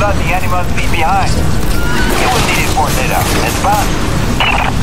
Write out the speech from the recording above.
let the animals be behind. You will need it for later, n'est-ce?